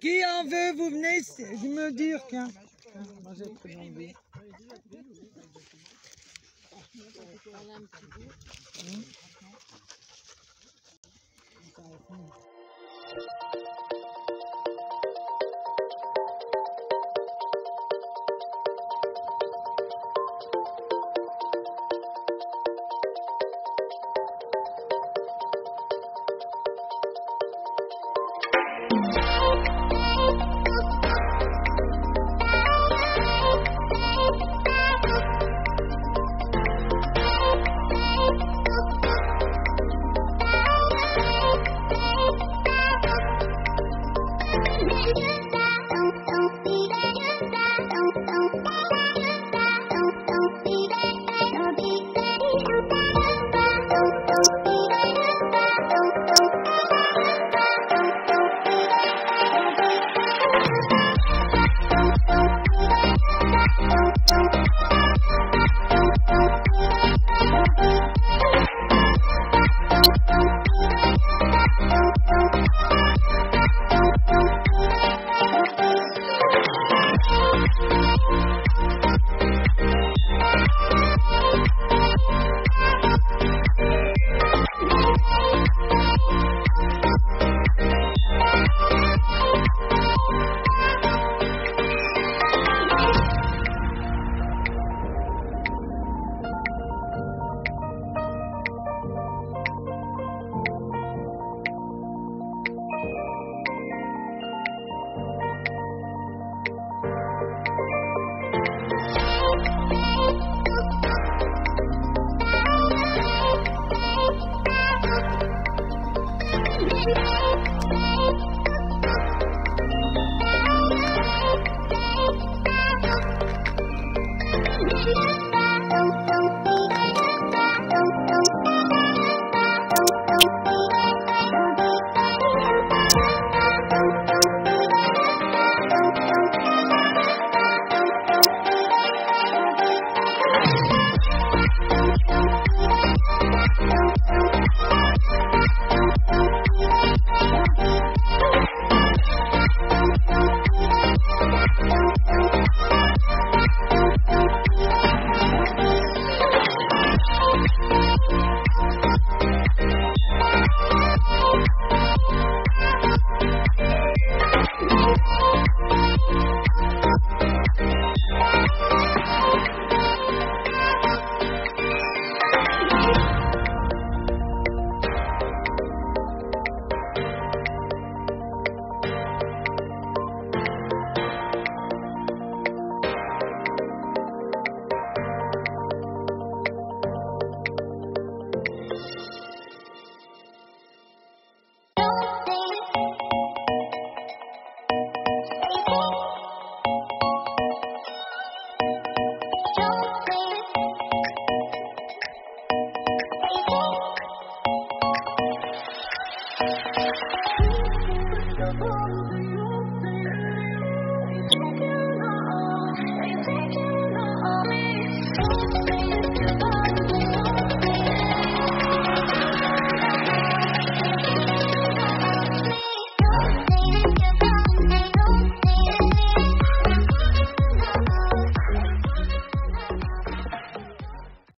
Qui en veut Vous venez je me dire, tiens. Moi